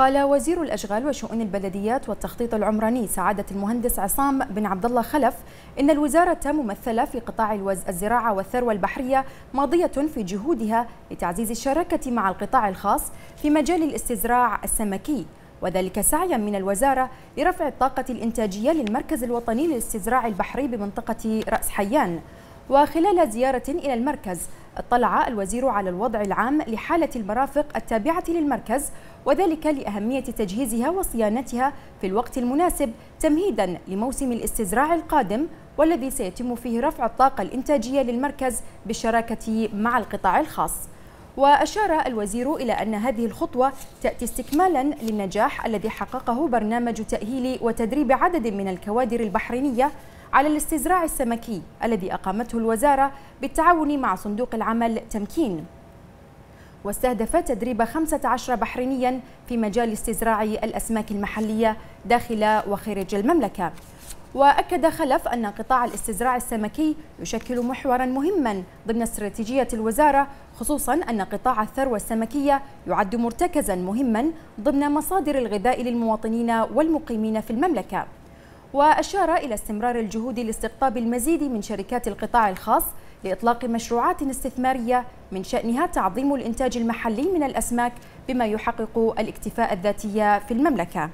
قال وزير الأشغال وشؤون البلديات والتخطيط العمراني سعادة المهندس عصام بن عبد الله خلف إن الوزارة ممثلة في قطاع الزراعة والثروة البحرية ماضية في جهودها لتعزيز الشراكة مع القطاع الخاص في مجال الاستزراع السمكي وذلك سعيا من الوزارة لرفع الطاقة الإنتاجية للمركز الوطني للاستزراع البحري بمنطقة رأس حيان. وخلال زيارة إلى المركز اطلع الوزير على الوضع العام لحالة المرافق التابعة للمركز وذلك لأهمية تجهيزها وصيانتها في الوقت المناسب تمهيدا لموسم الاستزراع القادم والذي سيتم فيه رفع الطاقة الإنتاجية للمركز بالشراكة مع القطاع الخاص. وأشار الوزير إلى أن هذه الخطوة تأتي استكمالا للنجاح الذي حققه برنامج تأهيل وتدريب عدد من الكوادر البحرينية على الاستزراع السمكي الذي أقامته الوزارة بالتعاون مع صندوق العمل تمكين. واستهدف تدريب 15 بحرينيا في مجال استزراع الأسماك المحلية داخل وخارج المملكة. وأكد خلف أن قطاع الاستزراع السمكي يشكل محورا مهما ضمن استراتيجية الوزارة خصوصا أن قطاع الثروة السمكية يعد مرتكزا مهما ضمن مصادر الغذاء للمواطنين والمقيمين في المملكة. وأشار إلى استمرار الجهود لاستقطاب المزيد من شركات القطاع الخاص لإطلاق مشروعات استثمارية من شأنها تعظيم الإنتاج المحلي من الأسماك بما يحقق الاكتفاء الذاتي في المملكة.